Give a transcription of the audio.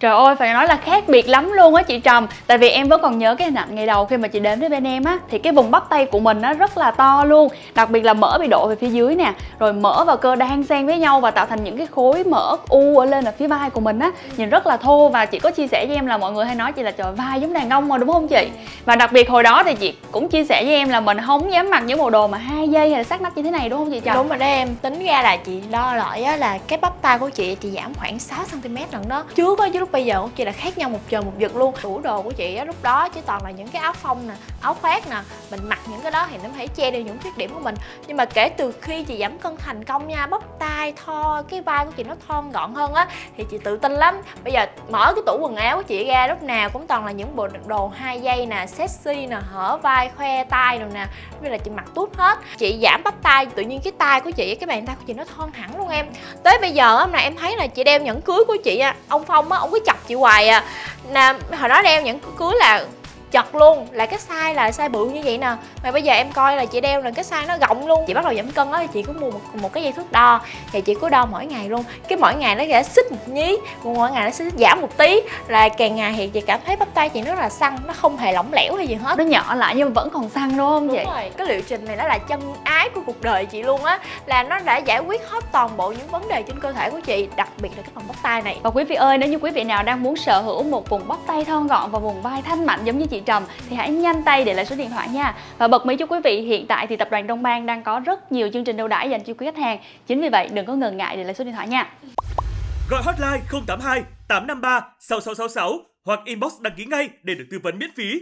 Trời ơi phải nói là khác biệt lắm luôn á chị Trầm. Tại vì em vẫn còn nhớ cái hình ảnh ngày đầu khi mà chị đến với bên em á Thì cái vùng bắp tay của mình nó rất là to luôn. Đặc biệt là mỡ bị đổ về phía dưới nè. Rồi mỡ và cơ đang xen với nhau và tạo thành những cái khối mỡ u ở lên ở phía vai của mình á. Nhìn rất là thô và chị có chia sẻ với em là mọi người hay nói chị là trời vai giống đàn ông mà đúng không chị? Và đặc biệt hồi đó thì chị cũng chia sẻ với em là mình không dám mặc những bộ đồ mà hai dây hay là sát nách như thế này đúng không chị Trầm? Đúng rồi đó em, tính ra là chị đo lại á là cái bắp tay của chị chị giảm khoảng 6cm lần đó. Trước á, chứ lúc bây giờ của chị là khác nhau một trời một vực luôn. Tủ đồ của chị á, lúc đó chỉ toàn là những cái áo phông nè, áo khoác nè. Mình mặc những cái đó thì nó phải che đi những khuyết điểm của mình. Nhưng mà kể từ khi chị giảm cân thành công nha, bắp tay thon, cái vai của chị nó thon gọn hơn á Thì chị tự tin lắm. Bây giờ mở cái tủ quần áo của chị ra lúc nào cũng toàn là những bộ đồ hai dây nè, sexy nè, hở vai, khoe tay rồi nè. Như là chị mặc tốt hết. Chị giảm bắp tay, tự nhiên cái tay của chị, cái bàn tay của chị nó thon hẳn luôn em. Tới bây giờ á, nay em thấy là chị đeo nhẫn cưới của chị á Ông Phong á, ông cứ chọc chị hoài à. Nè hồi đó đeo nhẫn cưới là chật luôn. Là cái size là size bự như vậy nè. Mà bây giờ em coi là chị đeo là cái size nó rộng luôn. Chị bắt đầu giảm cân á thì chị có mua một, một cái dây thước đo. Thì chị cứ đo mỗi ngày luôn. Cái mỗi ngày nó sẽ xích một nhí mỗi ngày nó sẽ giảm một tí. Là càng ngày thì chị cảm thấy bắp tay chị rất là săn nó không hề lỏng lẻo hay gì hết. Nó nhỏ lại nhưng mà vẫn còn săn đúng không Đúng chị rồi. cái liệu trình này nó là chân ái của cuộc đời chị luôn á. Là nó đã giải quyết hết toàn bộ những vấn đề trên cơ thể của chị đặc biệt là cái phần bắp tay này. Và quý vị ơi, nếu như quý vị nào đang muốn sở hữu một vùng bắp tay thon gọn và vùng vai thanh mạnh giống như chị Trầm thì hãy nhanh tay để lại số điện thoại nha. Và bật mí cho quý vị, hiện tại thì tập đoàn Đông Bang đang có rất nhiều chương trình ưu đãi dành cho quý khách hàng. Chính vì vậy đừng có ngần ngại để lại số điện thoại nha. Gọi hotline 082 853 6666 hoặc inbox đăng ký ngay để được tư vấn miễn phí.